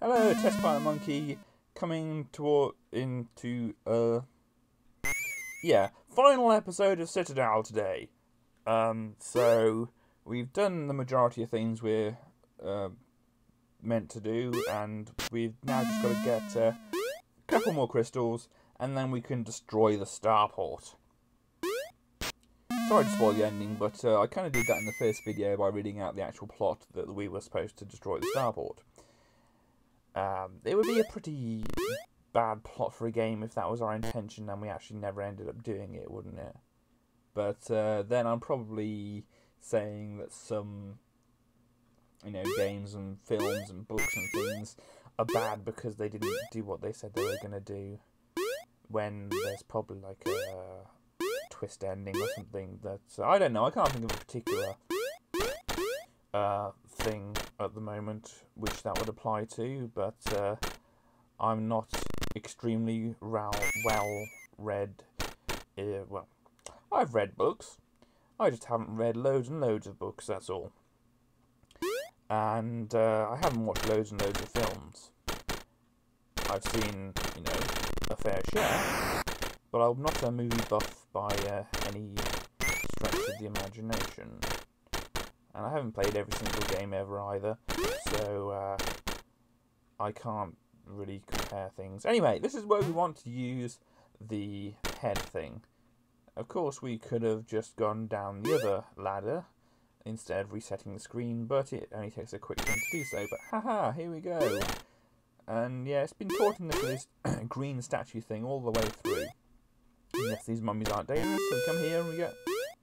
Hello, Test Pilot Monkey, coming toward into uh, yeah, final episode of Citadel today. Um, so we've done the majority of things we're uh, meant to do, and we've now just got to get a couple more crystals, and then we can destroy the starport. Sorry to spoil the ending, but uh, I kind of did that in the first video by reading out the actual plot that we were supposed to destroy the starport. Um, it would be a pretty bad plot for a game if that was our intention and we actually never ended up doing it, wouldn't it? But uh, then I'm probably saying that some, you know, games and films and books and things are bad because they didn't do what they said they were going to do. When there's probably like a twist ending or something that I don't know. I can't think of a particular uh, thing at the moment which that would apply to, but uh, I'm not extremely well read. Uh, well, I've read books. I just haven't read loads and loads of books. That's all. And uh, I haven't watched loads and loads of films. I've seen, you know, a fair share, but I'm not a movie buff by uh, any stretch of the imagination. And I haven't played every single game ever either, so uh, I can't really compare things. Anyway, this is where we want to use the head thing. Of course, we could have just gone down the other ladder instead of resetting the screen, but it only takes a quick time to do so. But haha, here we go. And yeah, it's been us this green statue thing all the way through. yes, these mummies aren't dangerous, so we come here and we get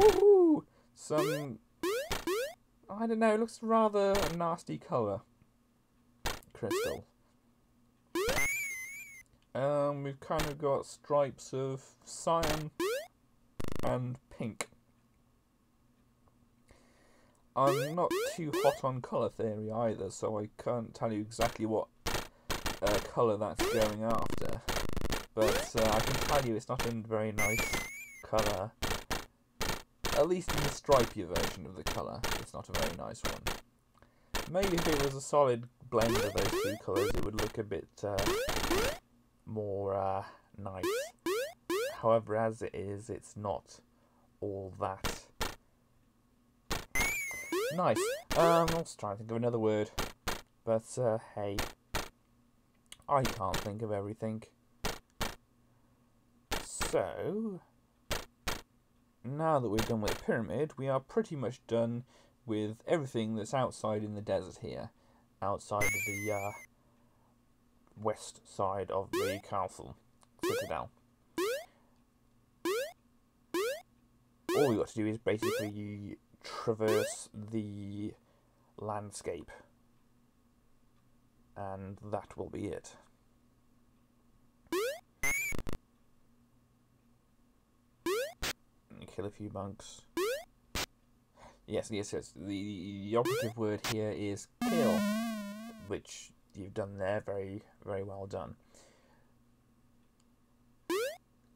woohoo! Some I don't know, it looks rather a nasty colour. Crystal. Um, we've kind of got stripes of cyan and pink. I'm not too hot on colour theory either, so I can't tell you exactly what uh, colour that's going after. But uh, I can tell you it's not a very nice colour. At least in the stripier version of the colour, it's not a very nice one. Maybe if it was a solid blend of those two colours, it would look a bit uh, more uh, nice. However, as it is, it's not all that nice. Um, I was trying to think of another word, but uh, hey, I can't think of everything. So, now that we're done with the pyramid, we are pretty much done with everything that's outside in the desert here, outside of the uh, west side of the castle citadel. All we got to do is basically traverse the landscape, and that will be it. Kill a few monks. Yes, yes, yes. The, the operative word here is kill, which you've done there. Very, very well done.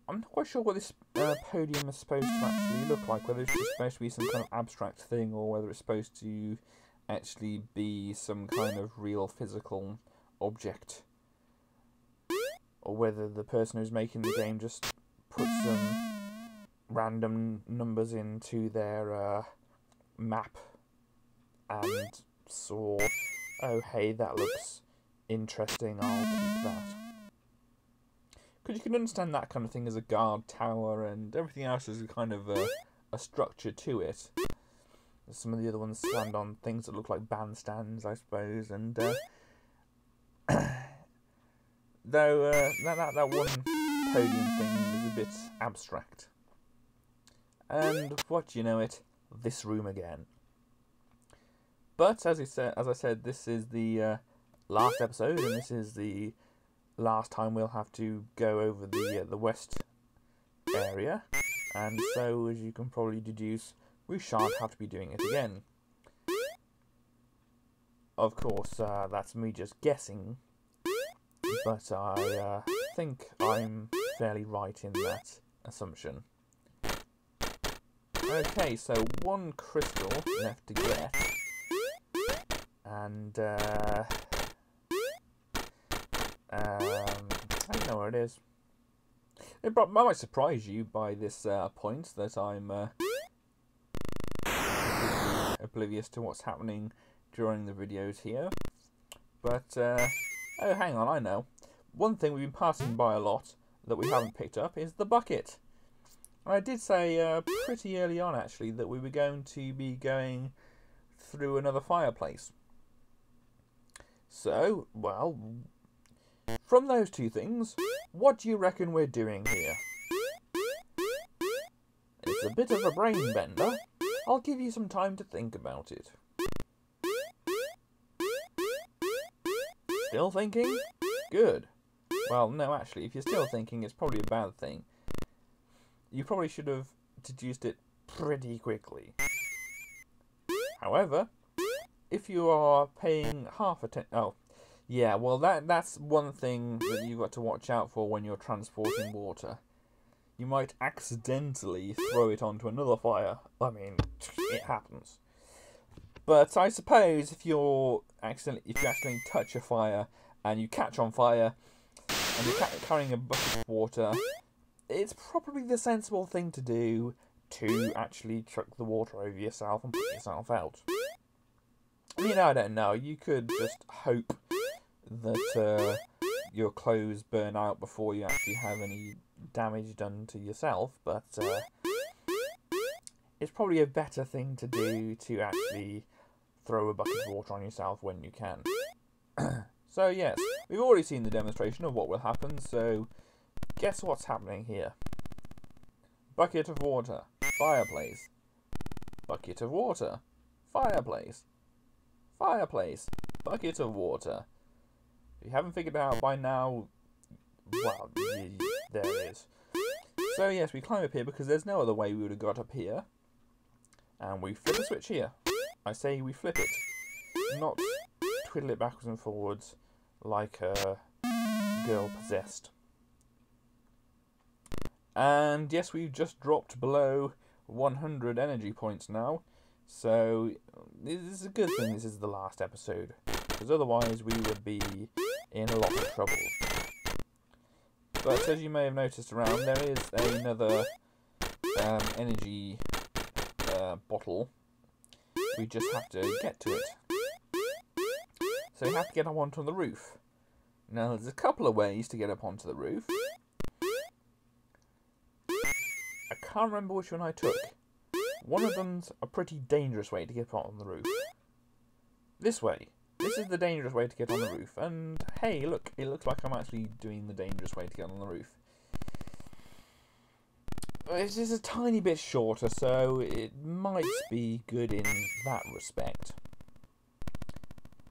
I'm not quite sure what this uh, podium is supposed to actually look like, whether it's supposed to be some kind of abstract thing or whether it's supposed to actually be some kind of real physical object. Or whether the person who's making the game just put some random numbers into their uh, map and saw, oh hey, that looks interesting, I'll keep that. Because you can understand that kind of thing as a guard tower and everything else is kind of a, a structure to it. Some of the other ones stand on things that look like bandstands, I suppose, and uh, though uh, that, that that one podium thing is a bit abstract. And what you know it, this room again. But as I said, as I said, this is the uh, last episode, and this is the last time we'll have to go over the uh, the west area, and so as you can probably deduce, we shan't have to be doing it again. Of course, uh, that's me just guessing, but I uh, think I'm fairly right in that assumption. Okay, so one crystal left to get, and uh, Um, I don't know where it is. It might surprise you by this uh, point that I'm uh, oblivious to what's happening during the videos here. But, uh, oh, hang on, I know. One thing we've been passing by a lot that we haven't picked up is the bucket. I did say uh, pretty early on, actually, that we were going to be going through another fireplace. So, well, from those two things, what do you reckon we're doing here? It's a bit of a brain bender. I'll give you some time to think about it. Still thinking? Good. Well, no, actually, if you're still thinking, it's probably a bad thing. You probably should have deduced it pretty quickly. However, if you are paying half attention... Oh, yeah, well, that that's one thing that you've got to watch out for when you're transporting water. You might accidentally throw it onto another fire. I mean, it happens. But I suppose if you're accidentally, if you accidentally touch a fire and you catch on fire and you're carrying a bucket of water, it's probably the sensible thing to do to actually chuck the water over yourself and put yourself out. I mean, I don't know. You could just hope that uh, your clothes burn out before you actually have any damage done to yourself, but uh, it's probably a better thing to do to actually throw a bucket of water on yourself when you can. so yes, we've already seen the demonstration of what will happen, so guess what's happening here? Bucket of water, fireplace. Bucket of water, fireplace. Fireplace, bucket of water. If you haven't figured out by now, well, there it is. So yes, we climb up here because there's no other way we would have got up here. And we flip a switch here. I say we flip it, not twiddle it backwards and forwards like a girl possessed. And yes, we've just dropped below 100 energy points now. So this is a good thing this is the last episode. Because otherwise we would be in a lot of trouble. But as you may have noticed around, there is another um, energy uh, bottle. We just have to get to it. So we have to get up onto the roof. Now there's a couple of ways to get up onto the roof. Can't remember which one I took. One of them's a pretty dangerous way to get up on the roof. This way. This is the dangerous way to get on the roof. And hey, look, it looks like I'm actually doing the dangerous way to get on the roof. It is a tiny bit shorter, so it might be good in that respect.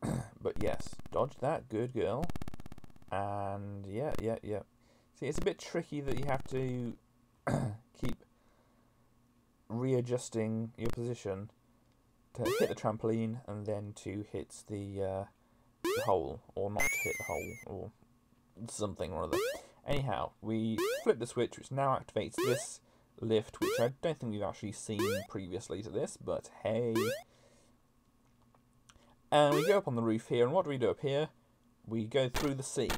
but yes, dodge that, good girl. And yeah, yeah, yeah. See, it's a bit tricky that you have to readjusting your position to hit the trampoline and then to hit the, uh, the hole, or not to hit the hole, or something or other. Anyhow, we flip the switch, which now activates this lift, which I don't think we've actually seen previously to this, but hey. And we go up on the roof here, and what do we do up here? We go through the sea.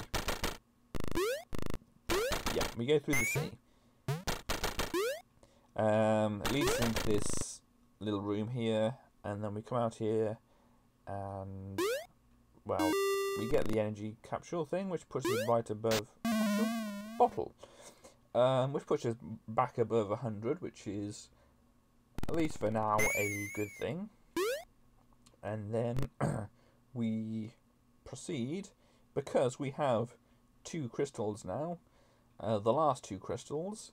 Yeah, we go through the sea. Um, leads into this little room here, and then we come out here and well we get the energy capsule thing which puts us right above bottle. Um, which puts us back above 100 which is at least for now a good thing. And then we proceed because we have two crystals now. Uh, the last two crystals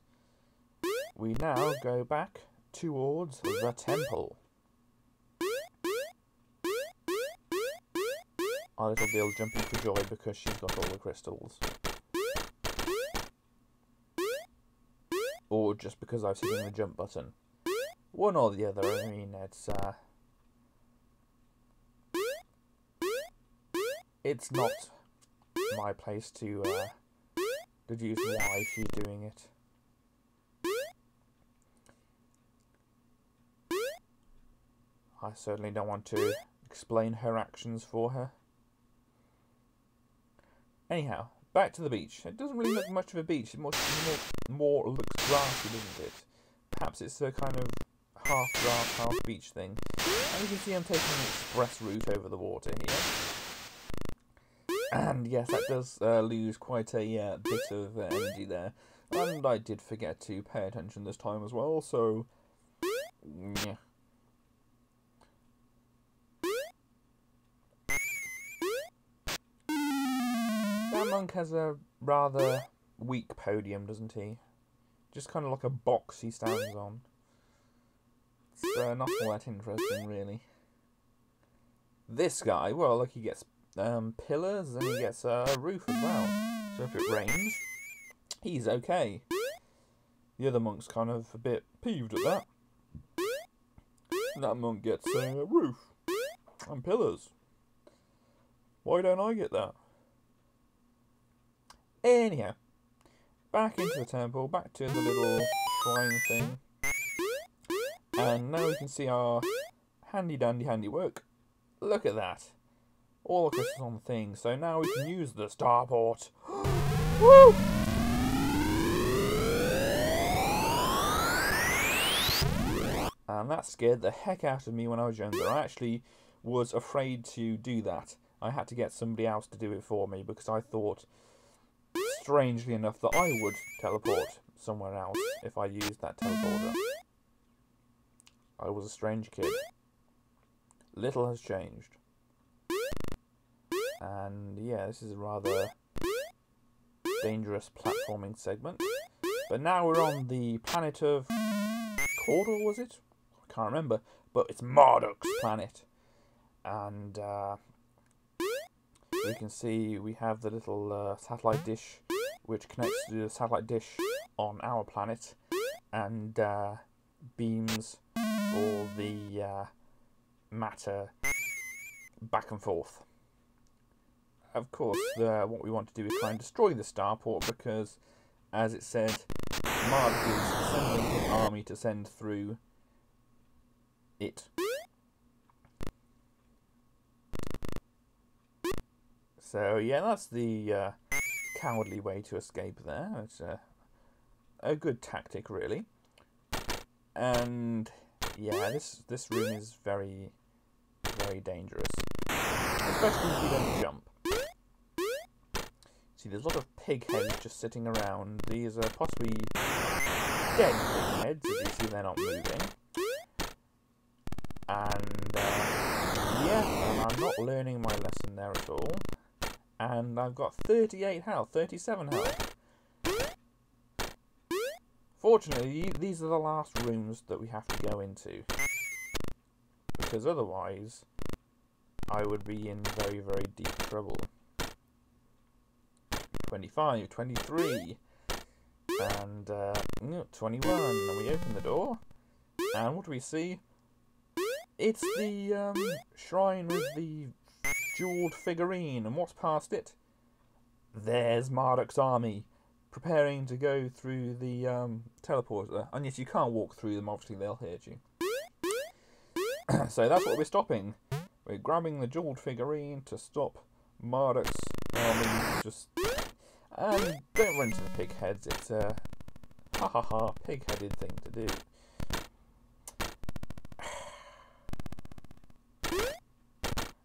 we now go back towards the temple Our little girl jumping for joy because she's got all the crystals. Or just because I've seen the jump button. One or the other, I mean, it's, uh... It's not my place to, uh, deduce why she's doing it. I certainly don't want to explain her actions for her. Anyhow, back to the beach. It doesn't really look much of a beach. It more, more, more looks grassy, doesn't it? Perhaps it's a kind of half grass, half beach thing. And you can see I'm taking an express route over the water here. And yes, that does uh, lose quite a uh, bit of uh, energy there. And I did forget to pay attention this time as well, so... Yeah. That monk has a rather weak podium, doesn't he? Just kind of like a box he stands on. Uh, not all that interesting, really. This guy, well, look, he gets um, pillars and he gets a roof as well. So if it rains, he's okay. The other monk's kind of a bit peeved at that. That monk gets a roof and pillars. Why don't I get that? Anyhow, back into the temple, back to the little shrine thing. And now we can see our handy dandy handiwork. Look at that. All of this is on the thing, so now we can use the starport. Woo! And that scared the heck out of me when I was younger. I actually was afraid to do that. I had to get somebody else to do it for me because I thought, strangely enough, that I would teleport somewhere else if I used that teleporter. I was a strange kid. Little has changed. And yeah, this is a rather dangerous platforming segment. But now we're on the planet of Cawdor, was it? I can't remember. But it's Marduk's planet. And uh, we can see we have the little uh, satellite dish which connects to the satellite dish on our planet and uh, beams all the uh, matter back and forth of course, what we want to do is try and destroy the starport because, as it said, Marduk is sending his army to send through it. So yeah, that's the uh, cowardly way to escape there. It's a, a good tactic, really. And yeah, this this room is very, very dangerous, especially if you don't jump. See, there's a lot of pig heads just sitting around. These are possibly dead pig heads, you see they're not moving. And, uh, yeah, I'm not learning my lesson there at all. And I've got 38 health, 37 health. Fortunately, these are the last rooms that we have to go into. Because otherwise, I would be in very, very deep trouble. 25, 23, and uh, 21. And we open the door, and what do we see? It's the um, shrine with the jeweled figurine, and what's past it? There's Marduk's army, preparing to go through the um, teleporter. And yes, you can't walk through them, obviously they'll hit you. so that's what we're stopping. We're grabbing the jeweled figurine to stop Marduk's army just and don't run into the pig heads, it's a ha ha ha pig headed thing to do.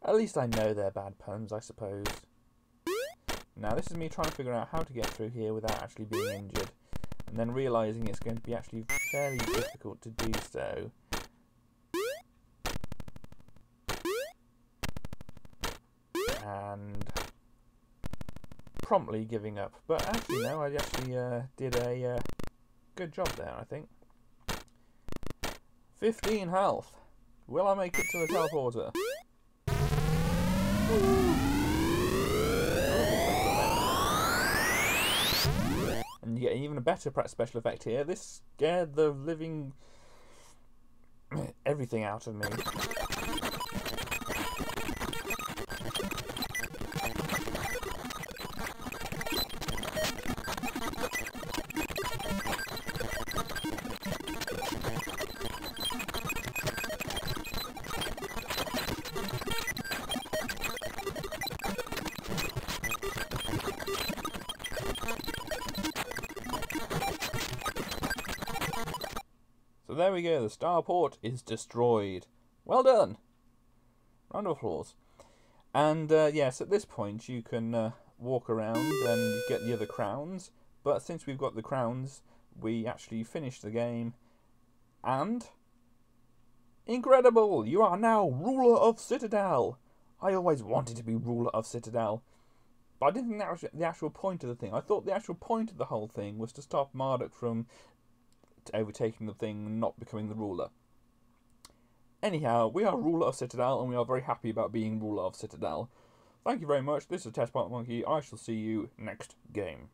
At least I know they're bad puns, I suppose. Now this is me trying to figure out how to get through here without actually being injured. And then realising it's going to be actually fairly difficult to do so. And promptly giving up. But actually, no, I actually uh, did a uh, good job there, I think. 15 health. Will I make it to the teleporter? And you get even a better special effect here. This scared the living everything out of me. There we go. The starport is destroyed. Well done. Round of applause. And uh, yes, at this point you can uh, walk around and get the other crowns. But since we've got the crowns, we actually finished the game. And incredible! You are now ruler of Citadel. I always wanted to be ruler of Citadel. But I didn't think that was the actual point of the thing. I thought the actual point of the whole thing was to stop Marduk from overtaking the thing not becoming the ruler. Anyhow, we are ruler of Citadel, and we are very happy about being ruler of Citadel. Thank you very much. This is Test Monkey. I shall see you next game.